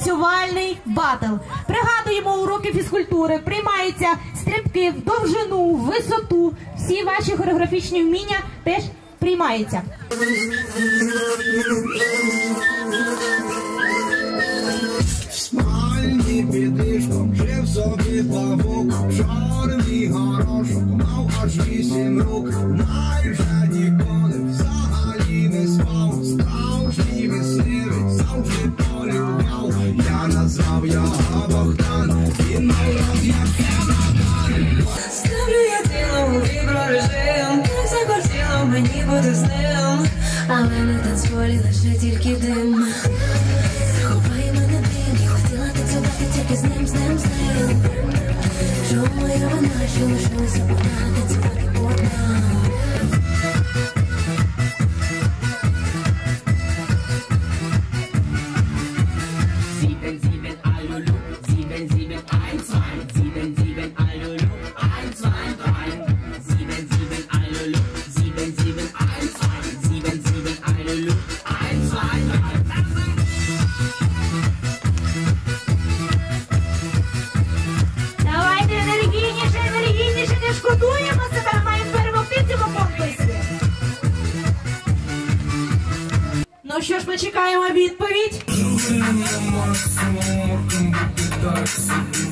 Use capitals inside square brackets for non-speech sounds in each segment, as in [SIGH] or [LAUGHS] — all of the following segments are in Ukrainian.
танцювальний батл. Пригадуємо уроки фізкультури. Приймаються стрибки в довжину, в висоту. Всі ваші хореографічні вміння теж приймаються. Спальні під ліжком жив собі павук, чорний горошок, мав аж вісім рук, майже ніколи взагалі не спав, справжній мисливець завжди назвав його Богдан, він мав рот, як Ставлю я тіло у віброрежим Так захотіло мені бути з ним. Але на танцполі лише тільки дим. Захопає мене дим Я хотіла танцювати тільки з ним, з ним, з ним. Що моя вина, що лишилася одна Танцювати одна ми чекаємо відповідь.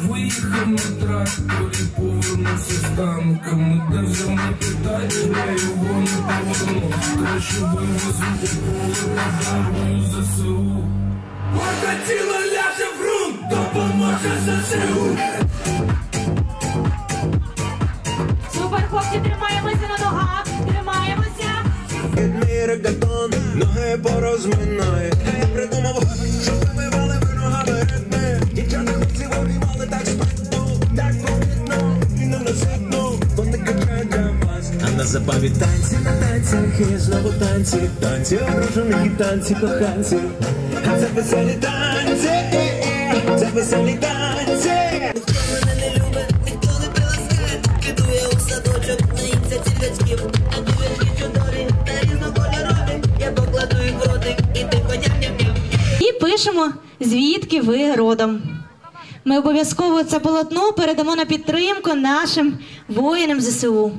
Виїхав на тракторі, повернувся з танками, де вже не питать, я його не поверну. В грунт, допоможе ЗСУ. Ноги порозминає. Я придумав, що вибивали ви ногами ритми. Дівчата хлопці обіймали так спину, так помітно, і не наситно. Вони качають для вас. А на забаві танці на танцях, і знову танці, танці одружених і танці коханців. Це веселі танці, це веселі танці. Ніхто мене не любить, ніхто не приласкає я у садочок, наїмся цвіточків І пишемо, звідки ви родом. Ми обов'язково це полотно передамо на підтримку нашим воїнам ЗСУ.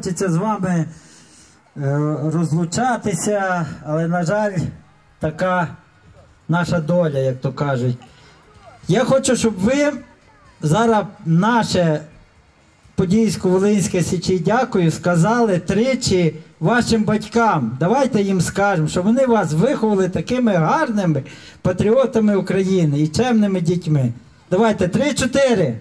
Хочеться з вами е, розлучатися, але, на жаль, така наша доля, як то кажуть. Я хочу, щоб ви зараз наше Подільсько-Волинське Січі дякую сказали тричі вашим батькам. Давайте їм скажемо, що вони вас виховали такими гарними патріотами України і чемними дітьми. Давайте три-чотири.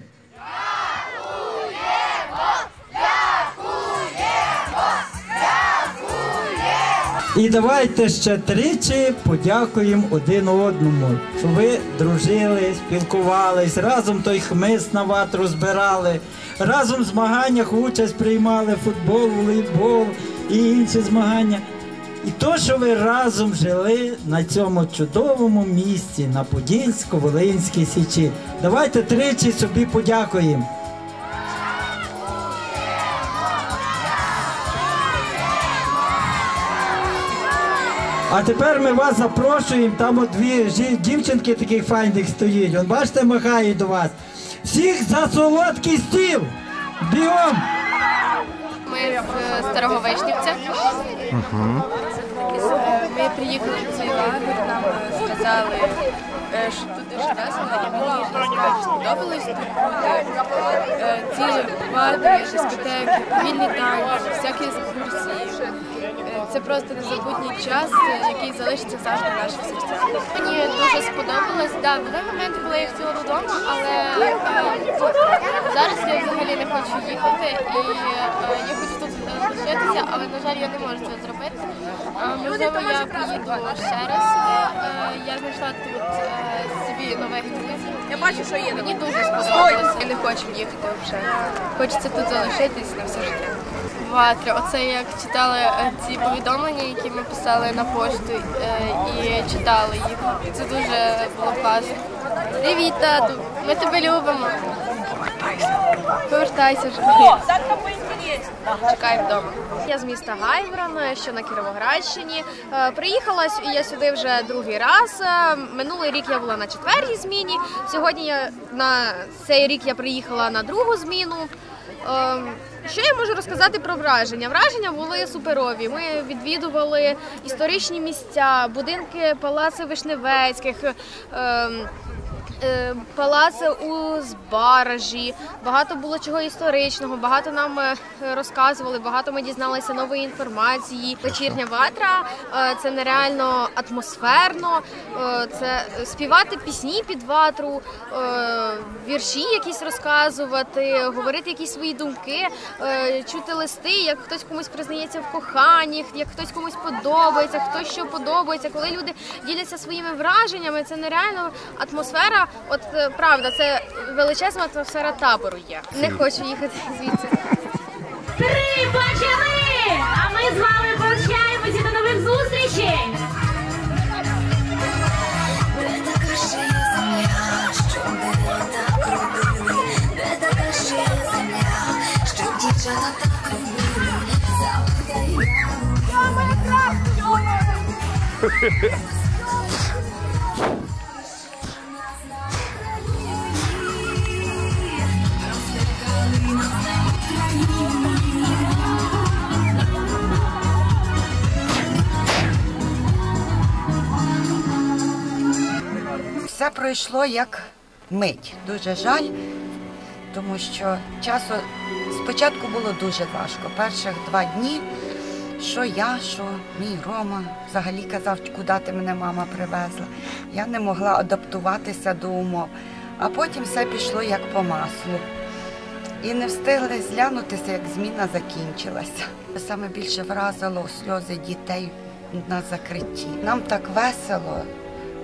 І давайте ще тричі подякуємо один одному, щоб ви дружили, спілкувались, разом той хмиз на ватру збирали, разом в змаганнях участь приймали, футбол, волейбол і інші змагання. І то, що ви разом жили на цьому чудовому місці, на Подільсько-Волинській Січі. Давайте тричі собі подякуємо. А тепер ми вас запрошуємо, там от дві жі- дівчинки таких файних стоїть. От бачите, махають до вас. Всіх за солодкий стіл! Бігом! Ми з Старого Вишнівця. Ми приїхали в цей лагерь, нам сказали, е, що тут дуже весело, і мені насправді сподобалось тут бути. Е, Ці вади, дискотеки, вільні танці, всякі екскурсії. Це просто незабутній час, який залишиться завжди в наших серцях. Мені дуже сподобалось. Да, були моменти, коли я хотіла додому, але е, зараз я взагалі не хочу їхати і е, я хочу тут е, лишитися, але на жаль, я не можу це зробити. Е, Можливо, я приїду ще раз. Е, Я знайшла тут е, собі нових друзів. Я бачу, що є. Мені дуже сподобалося. Я не хочу їхати взагалі. Хочеться тут залишитись на все життя. Ватри, оце як читали е, ці повідомлення, які ми писали на пошту е, і читали їх. Це дуже було класно. Привіт, тату! Ми тебе любимо. Повертайся вже. Чекай вдома. Я з міста Гайворон, що на Кіровоградщині. Е, Приїхала я сюди вже другий раз. Минулий рік я була на четвертій зміні. Сьогодні я на цей рік я приїхала на другу зміну. Що я можу розказати про враження? Враження були суперові. Ми відвідували історичні місця, будинки палаци Вишневецьких. е, е, палаци у Збаражі, багато було чого історичного, багато нам е, розказували, багато ми дізналися нової інформації. Вечірня ватра е, це нереально атмосферно, це співати пісні під ватру, вірші якісь розказувати, говорити якісь свої думки, чути листи, як хтось комусь признається в коханні, як хтось комусь подобається, хтось що подобається. Коли люди діляться своїми враженнями, це нереально атмосфера. От е, правда, це величезна атмосфера табору є. Не хочу їхати звідси. Три почали! А ми з вами прощаємося до нових зустрічей! Де [LAUGHS] Все пройшло як мить. Дуже жаль, тому що часу спочатку було дуже важко. Перших два дні, що я, що мій Рома взагалі казав, куди ти мене мама привезла. Я не могла адаптуватися до умов. А потім все пішло як по маслу. І не встигли зглянутися, як зміна закінчилася. Саме більше вразило сльози дітей на закритті. Нам так весело,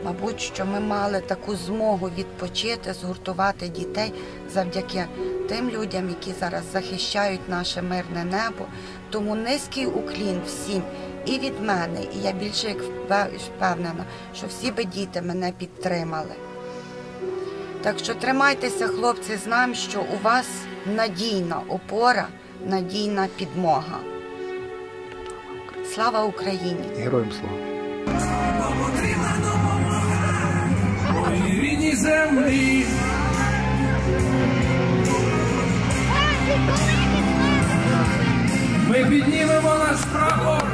мабуть, що ми мали таку змогу відпочити, згуртувати дітей завдяки тим людям, які зараз захищають наше мирне небо. Тому низький уклін всім і від мене, і я більше як впевнена, що всі би діти мене підтримали. Так що тримайтеся, хлопці, знаємо, що у вас надійна опора, надійна підмога. Слава Україні! Героям слава! Землі. Ми піднімемо наш прапор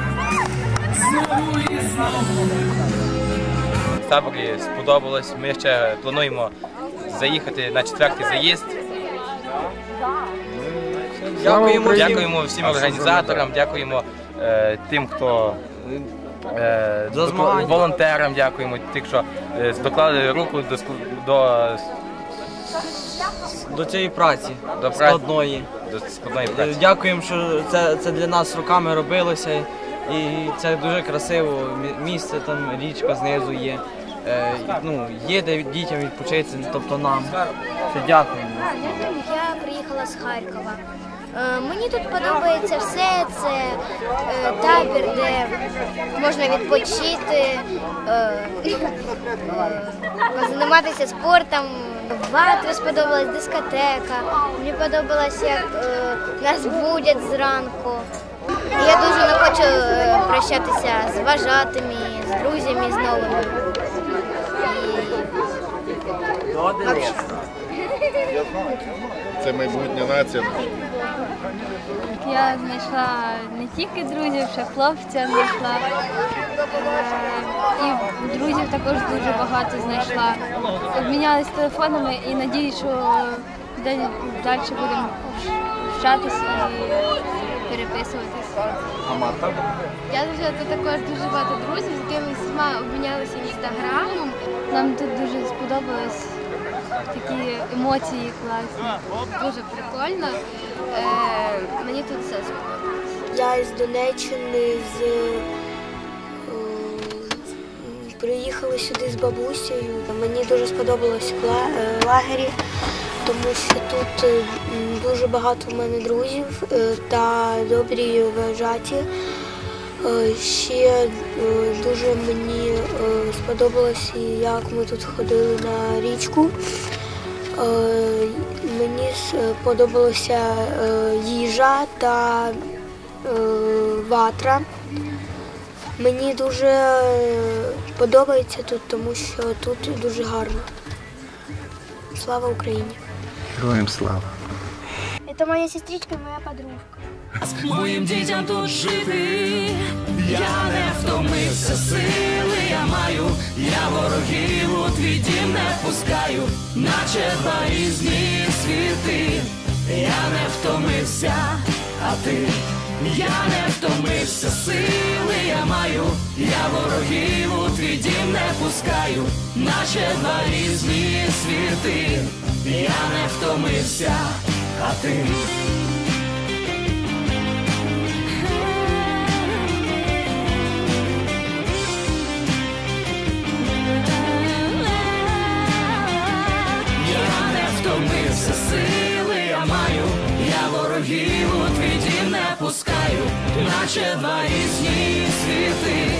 знову і знову. таборі сподобалось. Ми ще плануємо заїхати на четвертий заїзд. Дякуємо, дякуємо всім організаторам, дякуємо е, тим, хто За змагання. волонтерам, дякуємо тим, що е, доклали руку до, до, До цієї праці до праці, складної. до складної Е, праці. Дякуємо, що це, це для нас руками робилося. І це дуже красиво. Місце там, річка знизу є. Е, ну, є де дітям відпочити, тобто нам. Дякуємо. Я приїхала з Харкова. Е, Мені тут подобається все. Це е, табір, де можна відпочити, е, позайматися спортом. Ватра сподобалась дискотека. Мені подобалось, як нас будять зранку. Я дуже не хочу прощатися з вважатими, з друзями, з новими. Це майбутня нація. Я знайшла не тільки друзів, ще хлопця знайшла. Е, І друзів також дуже багато знайшла. Обмінялись телефонами і надію, що день далі будемо общатися і переписуватись. А Марта? Я тут також дуже багато друзів, з якими всіма обмінялися інстаграмом. Нам тут дуже сподобалось такі емоції класні. Дуже прикольно. Е, мені тут все сподобалось. Я із Донеччини з е, приїхала сюди з бабусею. Мені дуже сподобалось в е, лагері, тому що тут е, дуже багато в мене друзів та добрі вважаті. Е, Ще е, дуже мені е, сподобалось, як ми тут ходили на річку. Мені сподобалася їжа та ватра. Мені дуже подобається тут, тому що тут дуже гарно. Слава Україні! Героям слава. Це моя сестричка, моя подружка. Моїм дітям тут жити, я не втомився сили, я маю, я ворогів у твій дім не пускаю, наче два різні світи, я не втомився, а ти, я не втомився сили, я маю, я ворогів у твій дім не пускаю, наче два різні світи, я не втомився, а ти. Наче два різні світи,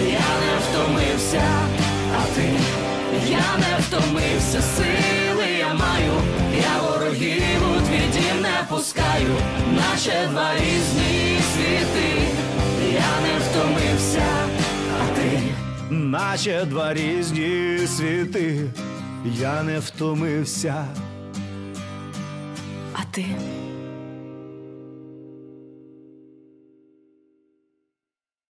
я не втомився, а ти, я не втомився сили, я маю, я ворогів у твій дім не пускаю, наче два різні світи, я не втомився, а ти. Наче два різні світи, я не втомився. А ти